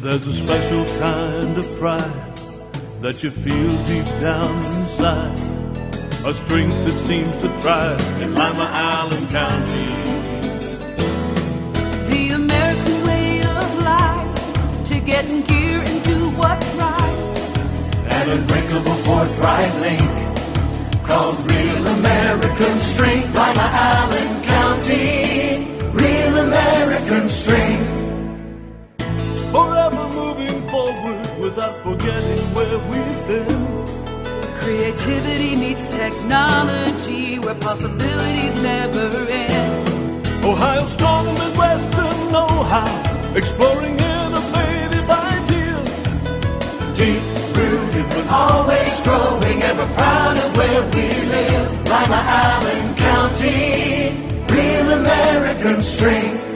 There's a special kind of pride that you feel deep down inside. A strength that seems to thrive in Lima Allen County. The American way of life to get in gear and do what's right. An unbreakable forthright link called Real American Strength. Lima Allen County. Real American Strength. Forgetting where we've been. Creativity meets technology where possibilities never end. Ohio's strong Midwestern know-how, exploring innovative ideas. Deep rooted but always growing, ever proud of where we live. Lima Allen County, real American strength.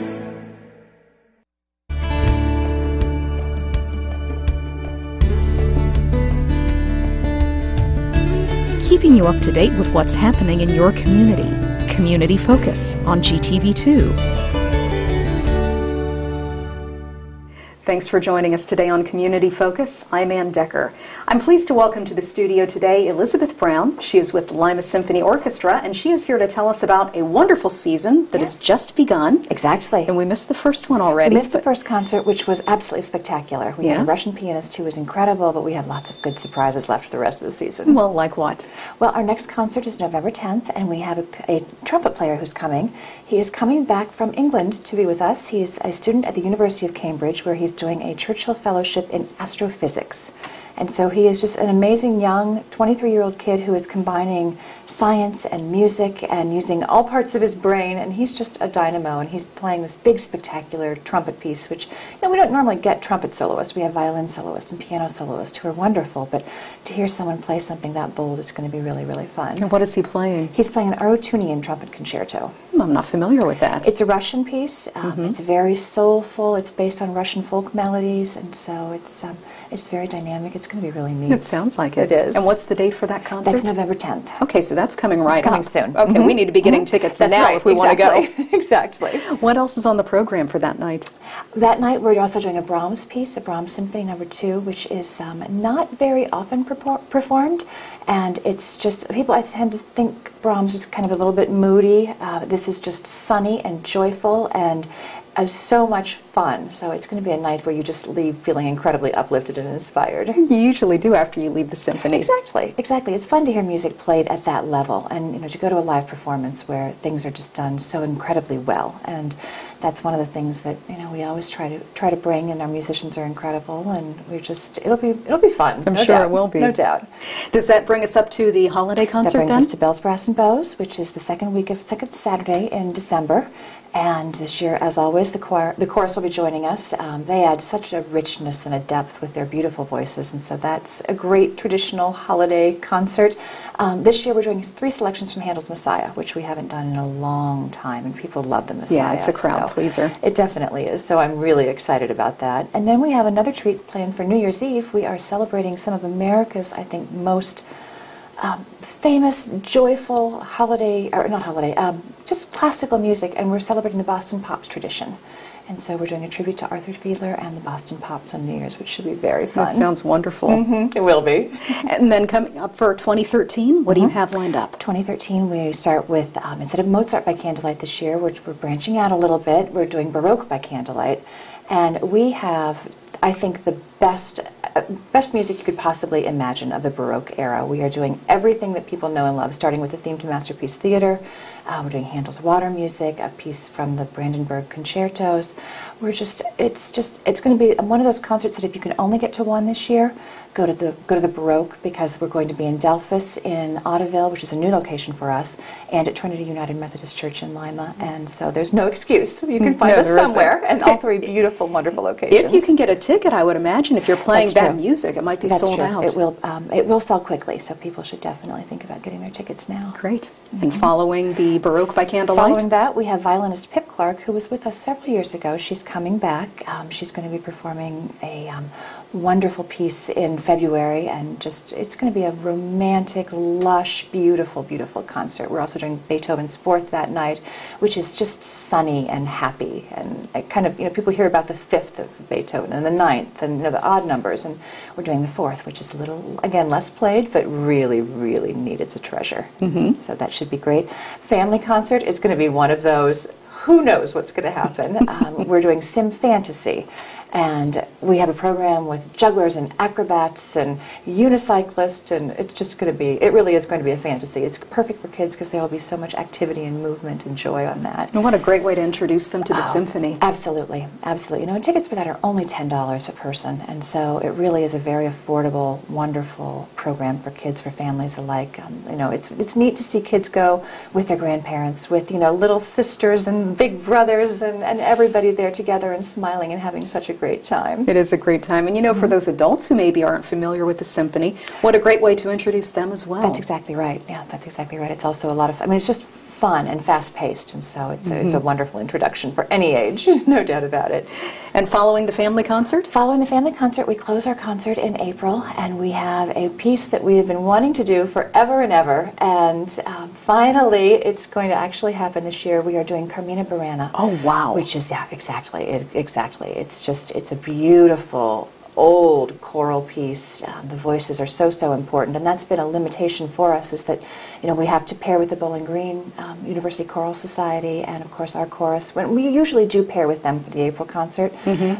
Keeping you up to date with what's happening in your community. Community Focus on GTV2. Thanks for joining us today on Community Focus. I'm Anne Decker. I'm pleased to welcome to the studio today Elizabeth Brown. She is with the Lima Symphony Orchestra, and she is here to tell us about a wonderful season that has just begun. Exactly. And we missed the first one already. We missed the first concert, which was absolutely spectacular. We had a Russian pianist who was incredible, but we have lots of good surprises left for the rest of the season. Well, like what? Well, our next concert is November 10th, and we have a, a trumpet player who's coming. He is coming back from England to be with us. He's a student at the University of Cambridge, where he's doing a Churchill Fellowship in Astrophysics. And so he is just an amazing young 23 year old kid who is combining science and music and using all parts of his brain. And he's just a dynamo. And he's playing this big, spectacular trumpet piece, which, you know, we don't normally get trumpet soloists. We have violin soloists and piano soloists who are wonderful. But to hear someone play something that bold is going to be really, really fun. And what is he playing? He's playing an Arutunian trumpet concerto. I'm not familiar with that. It's a Russian piece. Um, It's very soulful. It's based on Russian folk melodies, and so it's um, it's very dynamic. It's going to be really neat. It sounds like it. It is. And what's the date for that concert? That's November 10th. Okay, so that's coming right Coming up. soon. Okay, we Mhm. need to be getting Mhm. tickets That's now right, if we want to go. exactly. exactly. What else is on the program for that night? That night, we're also doing a Brahms piece, a Brahms Symphony Number Two, which is um, not very often perfor- performed, and it's just people. I tend to think Brahms is kind of a little bit moody. Uh, this is just sunny and joyful and. So much fun. So it's going to be a night where you just leave feeling incredibly uplifted and inspired. You usually do after you leave the symphony. Exactly, exactly. It's fun to hear music played at that level, and you know, to go to a live performance where things are just done so incredibly well. And that's one of the things that you know we always try to try to bring, and our musicians are incredible, and we're just it'll be it'll be fun. I'm no sure doubt, it will be. no doubt. Does that bring us up to the holiday concert that brings then? us to Bells, Brass, and Bows, which is the second week of second Saturday in December. And this year, as always, the choir, the chorus will be joining us. Um, they add such a richness and a depth with their beautiful voices, and so that's a great traditional holiday concert. Um, this year, we're doing three selections from Handel's Messiah, which we haven't done in a long time, and people love the Messiah. Yeah, it's a crowd so pleaser. It definitely is. So I'm really excited about that. And then we have another treat planned for New Year's Eve. We are celebrating some of America's, I think, most um, famous, joyful holiday, or not holiday, um, just classical music, and we're celebrating the Boston Pops tradition. And so we're doing a tribute to Arthur Fiedler and the Boston Pops on New Year's, which should be very fun. That sounds wonderful. Mhm, It will be. And then coming up for 2013, what do you Mm-hmm. have lined up? 2013, we start with, um, instead of Mozart by candlelight this year, we're, we're branching out a little bit. We're doing Baroque by candlelight. And we have, I think, the best, uh, best music you could possibly imagine of the Baroque era. We are doing everything that people know and love, starting with the theme to Masterpiece Theater. Uh, we're doing Handel's Water Music, a piece from the Brandenburg Concertos. We're just, it's just, it's going to be one of those concerts that if you can only get to one this year, go to the go to the Baroque because we're going to be in Delphos in Ottoville, which is a new location for us, and at Trinity United Methodist Church in Lima. And so there's no excuse. You can find No, us there isn't. somewhere, and all three beautiful, wonderful locations. If you can get a ticket, I would imagine if you're playing That's that true. music, it might be That's sold true. out. It will um, it will sell quickly, so people should definitely think about getting their tickets now. Great. And following the Baroque by candlelight? Mm-hmm. Following that, we have violinist Pip Clark, who was with us several years ago. She's coming back. Um, she's going to be performing a um, wonderful piece in February, and just it's going to be a romantic, lush, beautiful, beautiful concert. We're also doing Beethoven's Fourth that night, which is just sunny and happy, and it kind of you know people hear about the fifth of Beethoven and the ninth and you know the odd numbers, and we're doing the fourth, which is a little again less played, but really, really neat. It's a treasure. Mm-hmm. So that should be great. Family concert is going to be one of those. Who knows what's going to happen? um, we're doing Sim Fantasy and we have a program with jugglers and acrobats and unicyclists, and it's just going to be, it really is going to be a fantasy. It's perfect for kids because there will be so much activity and movement and joy on that. And what a great way to introduce them to the Oh, symphony. Absolutely, absolutely. You know, and tickets for that are only $10 a person, and so it really is a very affordable, wonderful program for kids, for families alike. Um, you know, it's, it's neat to see kids go with their grandparents, with, you know, little sisters and big brothers and, and everybody there together and smiling and having such a great time. It is a great time. And you know, for mm-hmm. those adults who maybe aren't familiar with the symphony, what a great way to introduce them as well. That's exactly right. Yeah, that's exactly right. It's also a lot of, I mean, it's just fun and fast paced, and so it's, a, it's a wonderful introduction for any age, no doubt about it. And following the family concert? Following the family concert, we close our concert in April, and we have a piece that we have been wanting to do forever and ever. And um, finally, it's going to actually happen this year. We are doing Carmina Burana. Oh, wow. Which is yeah, exactly, it, exactly. It's just it's a beautiful old choral piece. Um, the voices are so so important, and that's been a limitation for us. Is that you know we have to pair with the Bowling Green um, University Choral Society, and of course our chorus. When we usually do pair with them for the April concert,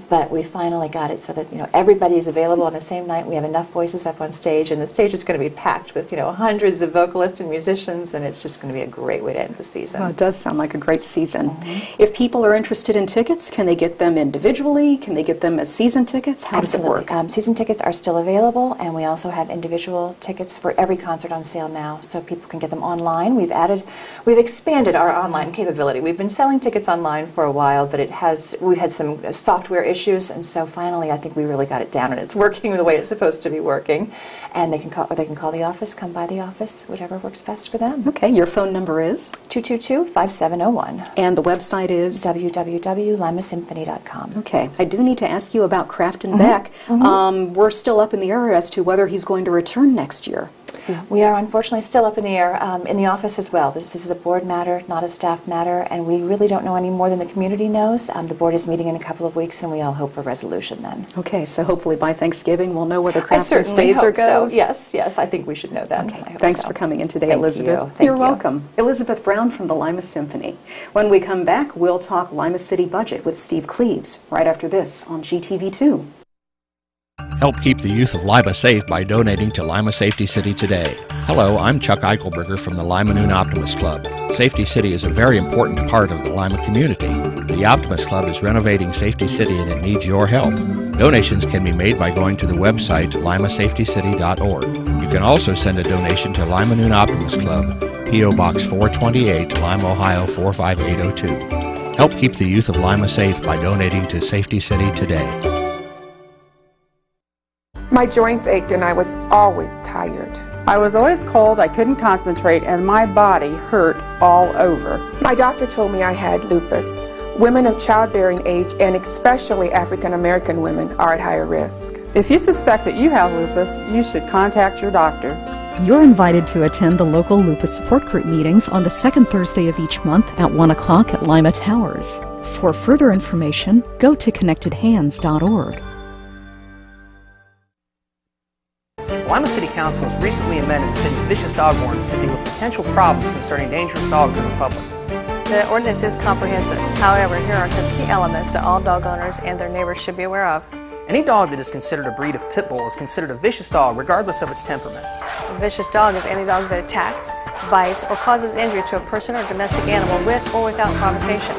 but we finally got it so that you know everybody is available on the same night. We have enough voices up on stage, and the stage is going to be packed with you know hundreds of vocalists and musicians, and it's just going to be a great way to end the season. Well, it does sound like a great season. If people are interested in tickets, can they get them individually? Can they get them as season tickets? How does it. Work? Um, season tickets are still available, and we also have individual tickets for every concert on sale now, so people can get them online. We've added, we've expanded our online capability. We've been selling tickets online for a while, but it has we've had some software issues, and so finally, I think we really got it down, and it's working the way it's supposed to be working. And they can call, or they can call the office, come by the office, whatever works best for them. Okay, your phone number is, 222-5701. and the website is. www.limasymphony.com. Okay, I do need to ask you about Crafton Beck. Um, we're still up in the air as to whether he's going to return next year. We are unfortunately still up in the air um, in the office as well. This, this is a board matter, not a staff matter, and we really don't know any more than the community knows. Um, the board is meeting in a couple of weeks, and we all hope for resolution then. Okay, so hopefully by Thanksgiving we'll know whether Crafton stays or hope so. goes. Yes, yes, I think we should know that. Okay, thanks so. for coming in today, Thank Elizabeth. you. Thank are you. welcome. Elizabeth Brown from the Lima Symphony. When we come back, we'll talk Lima City budget with Steve Cleaves right after this on GTV2. Help keep the youth of Lima safe by donating to Lima Safety City today. Hello, I'm Chuck Eichelberger from the Lima Noon Optimist Club. Safety City is a very important part of the Lima community. The Optimist Club is renovating Safety City and it needs your help. Donations can be made by going to the website limasafetycity.org. You can also send a donation to Lima Noon Optimist Club, P.O. Box 428, Lima, Ohio 45802. Help keep the youth of Lima safe by donating to Safety City today. My joints ached and I was always tired. I was always cold, I couldn't concentrate, and my body hurt all over. My doctor told me I had lupus. Women of childbearing age and especially African American women are at higher risk. If you suspect that you have lupus, you should contact your doctor. You're invited to attend the local lupus support group meetings on the second Thursday of each month at 1 o'clock at Lima Towers. For further information, go to connectedhands.org. Lima City Council has recently amended the city's vicious dog ordinance to deal with potential problems concerning dangerous dogs in the public. The ordinance is comprehensive. However, here are some key elements that all dog owners and their neighbors should be aware of. Any dog that is considered a breed of pit bull is considered a vicious dog regardless of its temperament. A vicious dog is any dog that attacks, bites, or causes injury to a person or domestic animal with or without provocation.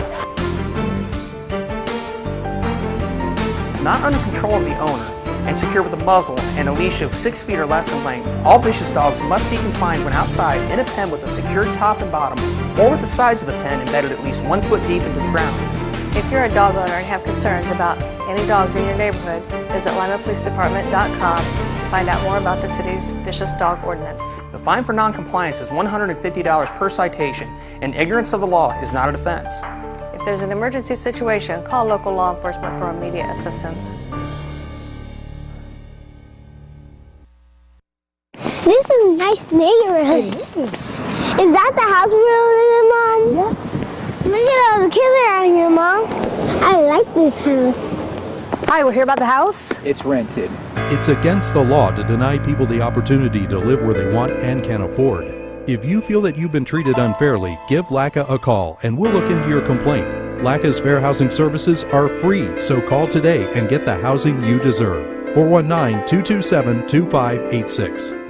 Not under control of the owner and secure with a muzzle and a leash of 6 feet or less in length, all vicious dogs must be confined when outside in a pen with a secured top and bottom or with the sides of the pen embedded at least one foot deep into the ground. If you're a dog owner and have concerns about any dogs in your neighborhood, visit limapolicedepartment.com to find out more about the city's vicious dog ordinance. The fine for noncompliance is $150 per citation, and ignorance of the law is not a defense. If there's an emergency situation, call local law enforcement for immediate assistance. Nice neighborhood. It is. Is that the house we live in, Mom? Yes. Look at all the kids around here, Mom. I like this house. Hi, we're here about the house. It's rented. It's against the law to deny people the opportunity to live where they want and can afford. If you feel that you've been treated unfairly, give LACA a call and we'll look into your complaint. LACA's fair housing services are free, so call today and get the housing you deserve. 419 227 2586.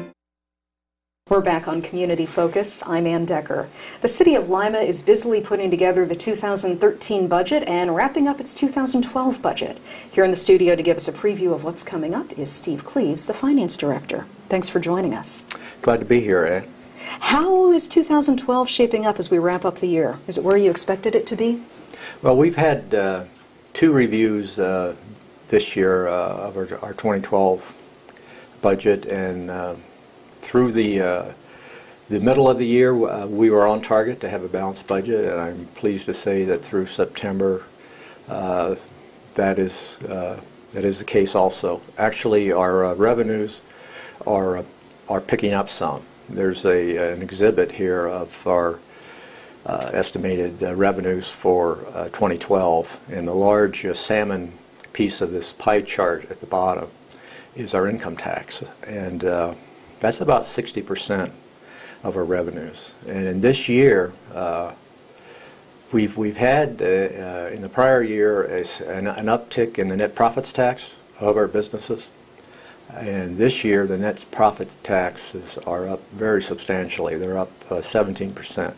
We're back on Community Focus. I'm Anne Decker. The City of Lima is busily putting together the 2013 budget and wrapping up its 2012 budget. Here in the studio to give us a preview of what's coming up is Steve Cleaves, the Finance Director. Thanks for joining us. Glad to be here, Anne. How is 2012 shaping up as we wrap up the year? Is it where you expected it to be? Well, we've had uh, two reviews uh, this year uh, of our, our, 2012 budget, and uh, through the uh, the middle of the year, uh, we were on target to have a balanced budget, and I'm pleased to say that through September, that is that is the case also. Actually, our revenues are are picking up some. There's a, an exhibit here of our uh, estimated uh, revenues for uh, 2012, and the large uh, salmon piece of this pie chart at the bottom is our income tax, and uh, that's about 60% of our revenues. And in this year, uh, we've we've had in the prior year a, an, an uptick in the net profits tax of our businesses. And this year, the net profit taxes are up very substantially. They're up uh, 17%.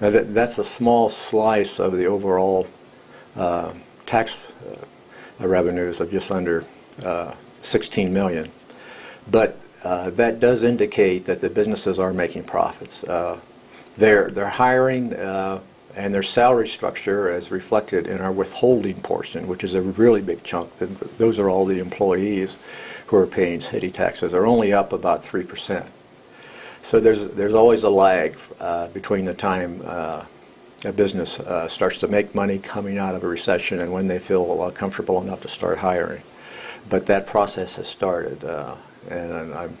Now, that, that's a small slice of the overall uh, tax uh, revenues of just under uh, 16 million. But uh, that does indicate that the businesses are making profits. Uh, they're, they're hiring and their salary structure as reflected in our withholding portion, which is a really big chunk. Those are all the employees who are paying city taxes, are only up about 3%. So there's, there's always a lag uh, between the time uh, a business uh, starts to make money coming out of a recession and when they feel uh, comfortable enough to start hiring. But that process has started, uh, and I'm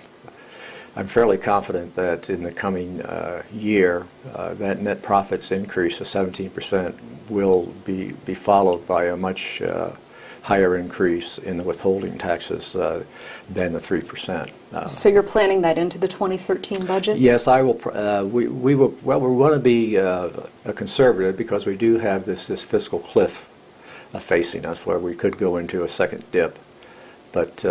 I'm fairly confident that in the coming uh, year, uh, that net profits increase of 17% will be, be followed by a much uh, higher increase in the withholding taxes uh, than the 3%. Uh, so you're planning that into the 2013 budget? Yes, I will. Uh, we, we will, well, we want to be a conservative because we do have this, this fiscal cliff facing us where we could go into a second dip. But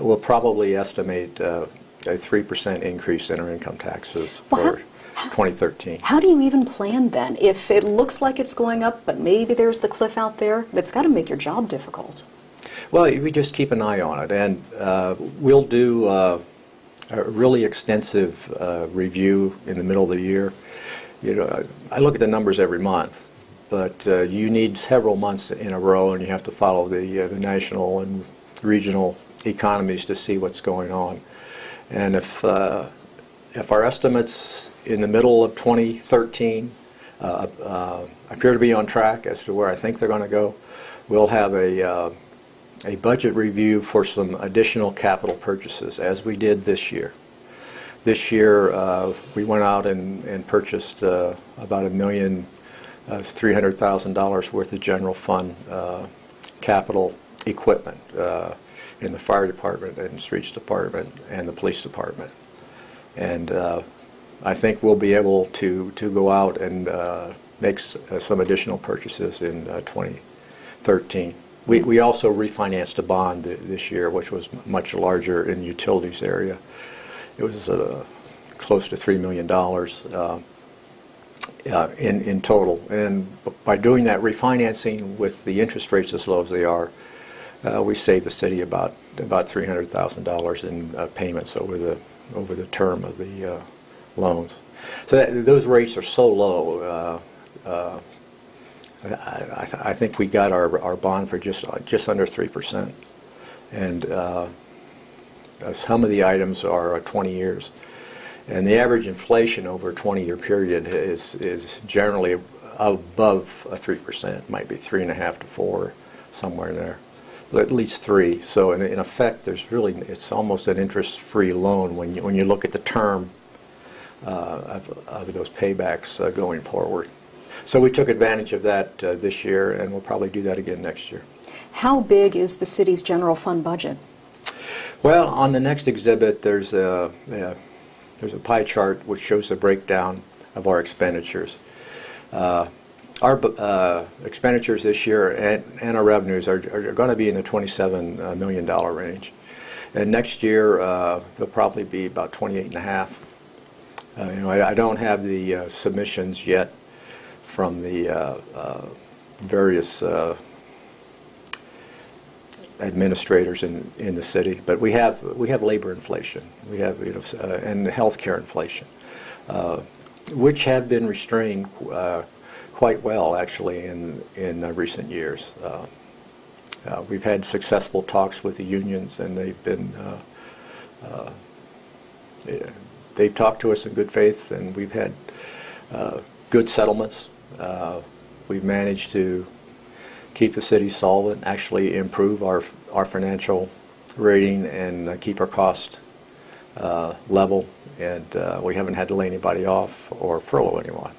we'll probably estimate a 3% increase in our income taxes for how, 2013. How do you even plan then? If it looks like it's going up, but maybe there's the cliff out there, that's got to make your job difficult. Well, we just keep an eye on it, and uh, we'll do uh, a really extensive uh, review in the middle of the year. You know, I look at the numbers every month, but uh, you need several months in a row, and you have to follow the, uh, the national and regional economies to see what's going on. And if, uh, if our estimates in the middle of 2013 uh, uh, appear to be on track as to where I think they're going to go, we'll have a, uh, a budget review for some additional capital purchases, as we did this year. This year, uh, we went out and, and purchased uh, about a million, $300,000 worth of general fund capital equipment in the fire department and streets department and the police department. And uh, I think we'll be able to, to go out and uh, make uh, some additional purchases in uh, 2013. We, we also refinanced a bond th this year, which was much larger in the utilities area. It was uh, close to $3 million uh, in, in total. And by doing that refinancing with the interest rates as low as they are, uh, we saved the city about about three hundred thousand dollars in uh, payments over the over the term of the uh, loans. So that, those rates are so low. Uh, uh, I, I, think we got our our bond for just just under three percent, and uh, some of the items are 20 years. And the average inflation over a 20-year period is is generally above a three percent, might be three and a half to four, somewhere there at least three. So in, in effect, there's really, it's almost an interest-free loan when you, when you look at the term uh, of, of those paybacks uh, going forward. So we took advantage of that uh, this year, and we'll probably do that again next year. How big is the city's general fund budget? Well, on the next exhibit, there's a, a there's a pie chart which shows the breakdown of our expenditures. Our uh, expenditures this year and, and our revenues are, are going to be in the 27 uh, million dollar range. And next year, uh, they'll probably be about 28 and a half. Uh, you know, I, I, don't have the uh, submissions yet from the uh, various administrators in, in the city, but we have we have labor inflation, we have you know, uh, and healthcare inflation, uh, which have been restrained uh, quite well actually in in uh, recent years. Uh, uh, we've had successful talks with the unions, and they've been they've talked to us in good faith, and we've had good settlements. we've managed to keep the city solvent, actually improve our, our financial rating and uh, keep our cost uh, level. And uh, we haven't had to lay anybody off or furlough anyone.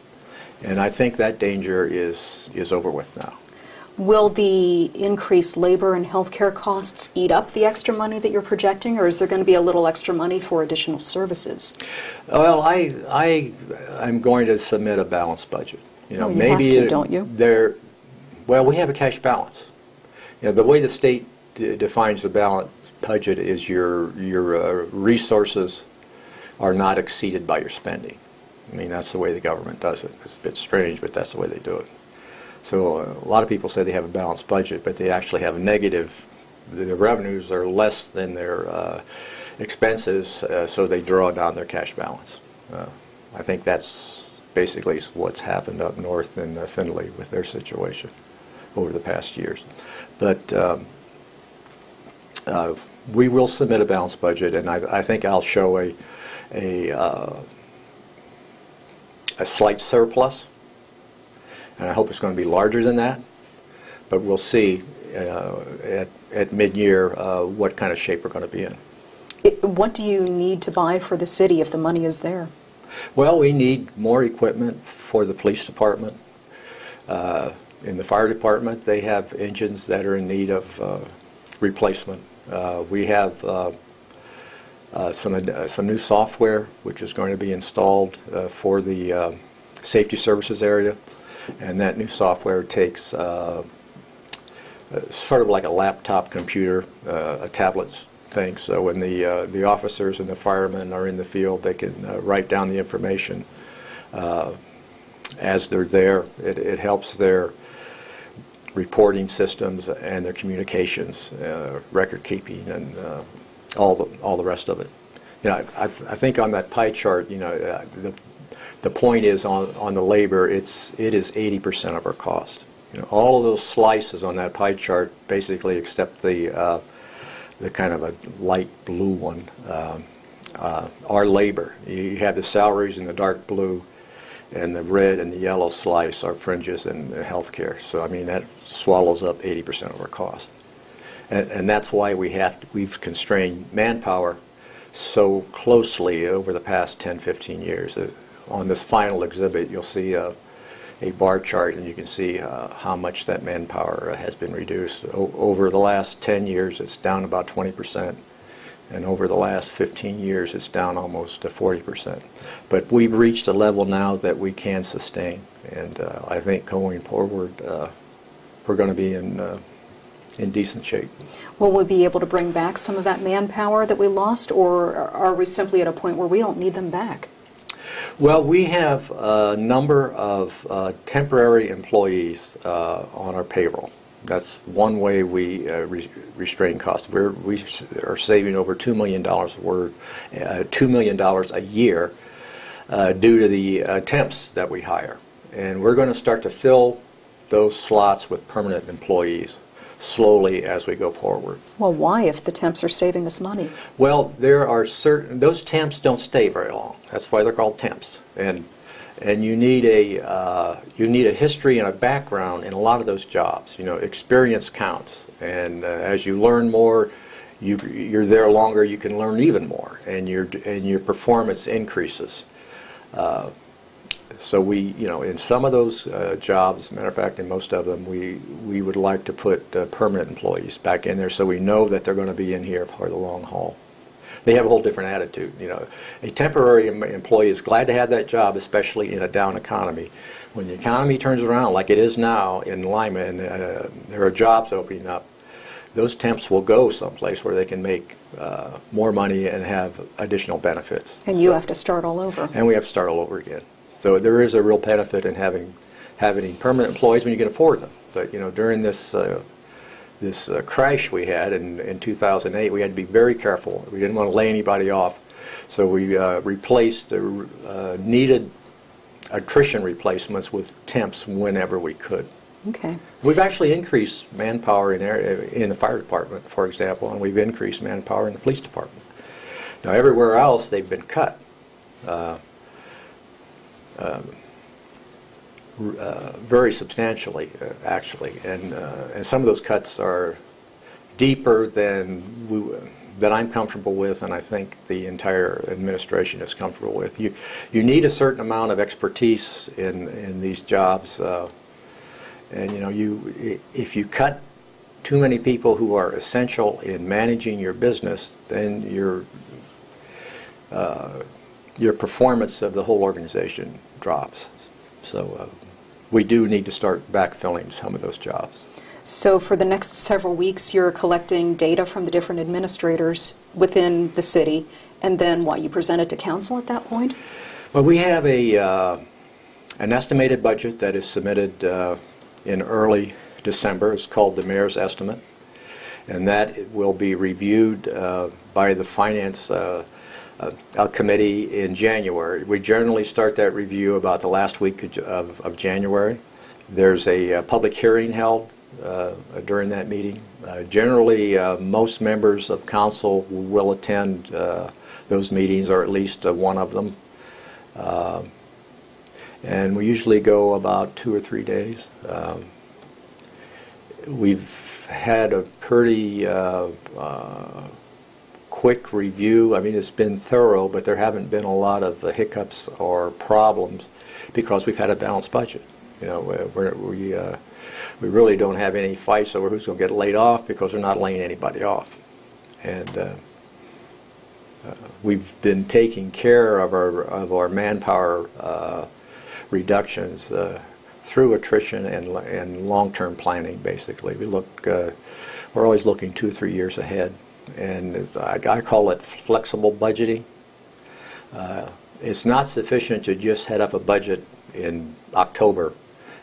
And I think that danger is, is over with now. Will the increased labor and healthcare costs eat up the extra money that you're projecting, or is there going to be a little extra money for additional services? Well, I, I, I'm going to submit a balanced budget. You know, oh, you maybe to, don't you? There, well, we have a cash balance. You know, the way the state defines the balance budget is your your uh, resources are not exceeded by your spending. I mean, that's the way the government does it. It's a bit strange, but that's the way they do it. So uh, a lot of people say they have a balanced budget, but they actually have a negative. The revenues are less than their uh, expenses, uh, so they draw down their cash balance. Uh, I think that's basically what's happened up north in uh, Findlay with their situation over the past years. But um, uh, we will submit a balanced budget, and I, I think I'll show a a, a slight surplus, and I hope it's going to be larger than that. But we'll see uh, at at mid-year uh, what kind of shape we're going to be in. It, what do you need to buy for the city if the money is there? Well, we need more equipment for the police department. Uh, in the fire department, they have engines that are in need of uh, replacement. Uh, we have uh, uh some, uh, some new software which is going to be installed uh, for the safety services area, and that new software takes sort of like a laptop computer, a tablet thing. So when the the officers and the firemen are in the field, they can write down the information as they're there. It, it helps their reporting systems and their communications, uh, record keeping, and uh, all the all the rest of it. You know, I, I think on that pie chart, you know, uh, the the point is on on the labor, it's it is 80% of our cost. You know, all of those slices on that pie chart, basically, except the uh, the kind of a light blue one, um, uh, are labor. You have the salaries in the dark blue and the red and the yellow slice are fringes and healthcare. So I mean that swallows up 80% of our cost, and, and that's why we have to, we've constrained manpower so closely over the past 10, 15 years. Uh, on this final exhibit, you'll see a, a bar chart, and you can see uh, how much that manpower has been reduced o over the last 10 years. It's down about 20 percent and over the last 15 years it's down almost to 40%. But we've reached a level now that we can sustain, and uh, I think going forward uh, we're going to be in uh, in decent shape. Will we be able to bring back some of that manpower that we lost, or are we simply at a point where we don't need them back? Well, we have a number of uh, temporary employees uh, on our payroll. That's one way we uh, re restrain costs. We're, we are saving over $2 million, word, uh, $2 million a year uh, due to the temps that we hire. And we're going to start to fill those slots with permanent employees slowly as we go forward. Well, why if the temps are saving us money? Well, there are certain, those temps don't stay very long. That's why they're called temps. And and you need a uh, you need a history and a background in a lot of those jobs. You know, experience counts, and uh, as you learn more, you you're there longer. You can learn even more, and your and your performance increases. Uh, so we, you know, in some of those uh, jobs, matter of fact, in most of them, we we would like to put uh, permanent employees back in there, so we know that they're going to be in here for the long haul they have a whole different attitude. You know, a temporary em- employee is glad to have that job, especially in a down economy. When the economy turns around, like it is now in Lima, and uh, there are jobs opening up, those temps will go someplace where they can make uh, more money and have additional benefits. And you have to start all over. And we have to start all over again. So there is a real benefit in having having permanent employees when you can afford them. But you know, during this uh, this uh, crash we had in, in 2008, we had to be very careful. We didn't want to lay anybody off. So we uh, replaced the uh, needed attrition replacements with temps whenever we could. Okay. We've actually increased manpower in, area, in the fire department, for example, and we've increased manpower in the police department. Now, everywhere else, they've been cut. Uh, um, uh, very substantially, uh, actually, and uh, and some of those cuts are deeper than we, that I'm comfortable with, and I think the entire administration is comfortable with. You you need a certain amount of expertise in in these jobs, uh, and you know you if you cut too many people who are essential in managing your business, then your uh, your performance of the whole organization drops. So uh, we do need to start backfilling some of those jobs. So for the next several weeks, you're collecting data from the different administrators within the city, and then what, you present it to council at that point? Well, we have a, uh, an estimated budget that is submitted uh, in early December. It's called the mayor's estimate, and that will be reviewed uh, by the finance uh, uh, committee in January. We generally start that review about the last week of, of, of January. There's a, a, uh, public hearing held uh, during that meeting. Uh, generally, uh, most members of council will attend uh, those meetings, or at least one of them. and we usually go about two or three days. Um, we've had a pretty quick review. I mean, it's been thorough, but there haven't been a lot of uh, hiccups or problems because we've had a balanced budget. You know, we're, we uh, we really don't have any fights over who's going to get laid off because we're not laying anybody off, and. Uh, uh, we've been taking care of our of our manpower uh, reductions uh, through attrition and and long-term planning. Basically, we look we're always looking two three years ahead and I, call it flexible budgeting. Uh, it's not sufficient to just head up a budget in October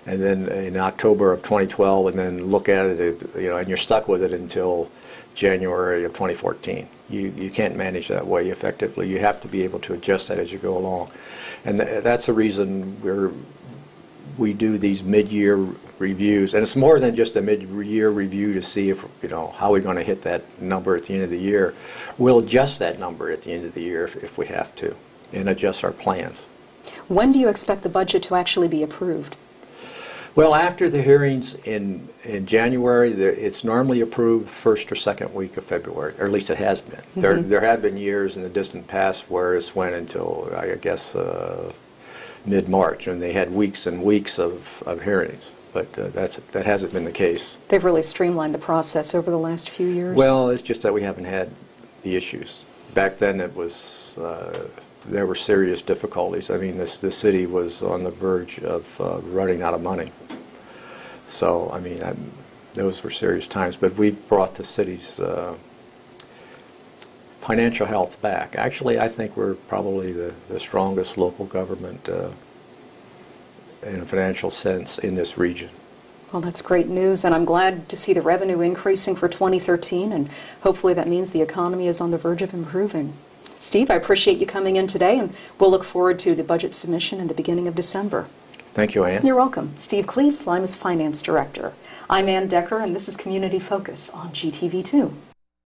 and then in October of 2012 and then look at it, you know, and you're stuck with it until January of 2014. You, you can't manage that way effectively. You have to be able to adjust that as you go along. And th that's the reason we're, we do these mid-year reviews, and it's more than just a mid-year review to see if you know how we're going to hit that number at the end of the year. We'll adjust that number at the end of the year if, if we have to, and adjust our plans. When do you expect the budget to actually be approved? Well, after the hearings in in January, it's normally approved the first or second week of February, or at least it has been. Mm -hmm. There there have been years in the distant past where it's went until I guess uh, mid March, and they had weeks and weeks of, of hearings but uh, that's that hasn't been the case. They've really streamlined the process over the last few years. Well, it's just that we haven't had the issues. Back then, it was uh, there were serious difficulties. I mean, this the city was on the verge of uh, running out of money. So, I mean, I, those were serious times. But we brought the city's uh, financial health back. Actually, I think we're probably the, the strongest local government uh, in a financial sense in this region. Well, that's great news, and I'm glad to see the revenue increasing for 2013, and hopefully that means the economy is on the verge of improving. Steve, I appreciate you coming in today, and we'll look forward to the budget submission in the beginning of December. Thank you, Anne. You're welcome. Steve Cleaves, Lima's Finance Director. I'm Anne Decker, and this is Community Focus on GTV2.